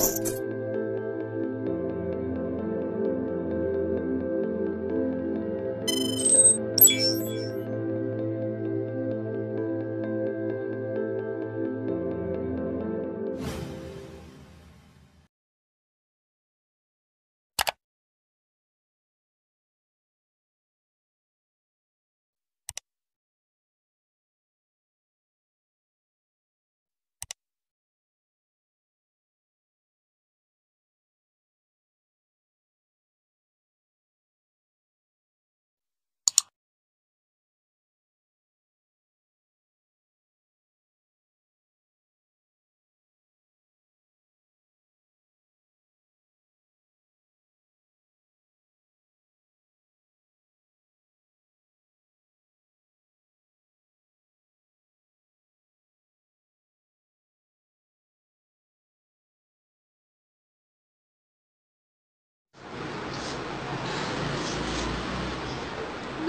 Peace.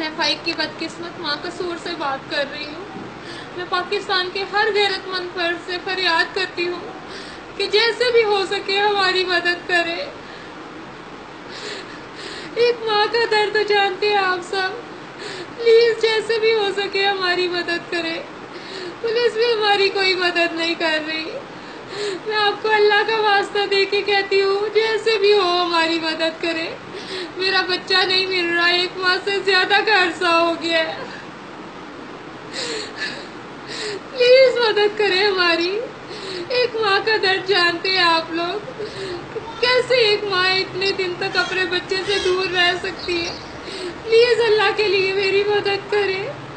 मैं फाइक की बदकिस्मत माँ कसूर से बात कर रही हूँ। मैं पाकिस्तान के हर गैरतमंद फ़र्ज़ से फरियाद करती हूँ कि जैसे भी हो सके हमारी मदद करे। एक माँ का दर्द जानते हैं आप सब। प्लीज़ जैसे भी हो सके हमारी मदद करे। पुलिस भी हमारी कोई मदद नहीं कर रही। मैं आपको अल्लाह का वास्ता दे के कहती हूँ, जैसे भी हो हमारी मदद करे। मेरा बच्चा नहीं मिल रहा, एक माह से ज़्यादा का अरसा हो गया प्लीज़ मदद करें हमारी। एक माँ का दर्द जानते हैं आप लोग। कैसे एक माँ इतने दिन तक अपने बच्चे से दूर रह सकती है? प्लीज़ अल्लाह के लिए मेरी मदद करें।